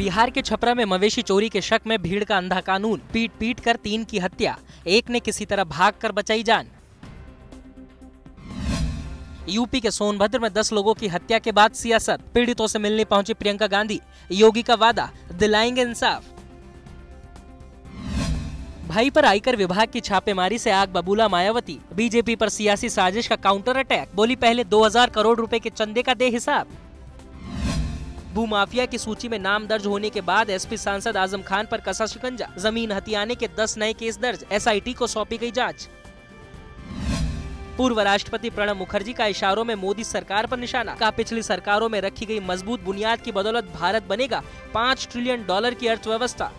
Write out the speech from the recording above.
बिहार के छपरा में मवेशी चोरी के शक में भीड़ का अंधा कानून, पीट पीट कर तीन की हत्या, एक ने किसी तरह भाग कर बचाई जान। यूपी के सोनभद्र में 10 लोगों की हत्या के बाद सियासत, पीड़ितों से मिलने पहुँची प्रियंका गांधी, योगी का वादा, दिलाएँगे इंसाफ। भाई पर आयकर विभाग की छापेमारी से आग बबूला मायावती, बीजेपी पर सियासी साजिश का काउंटर अटैक, बोली पहले 2000 करोड़ रुपए के चंदे का दे हिसाब। भूमाफिया की सूची में नाम दर्ज होने के बाद एसपी सांसद आज़म खान पर कसा शिकंजा? ज़मीन हथियाने के 10 नए केस दर्ज, एसआईटी को सौंपी गई जाँच। पूर्व राष्ट्रपति प्रणब मुखर्जी का इशारों में मोदी सरकार पर निशाना कहा पिछली सरकारों में रखी गई मज़बूत बुनियाद की बदौलत भारत बनेगा पाँच ट्रिलियन डॉलर की अर्थव्यवस्था।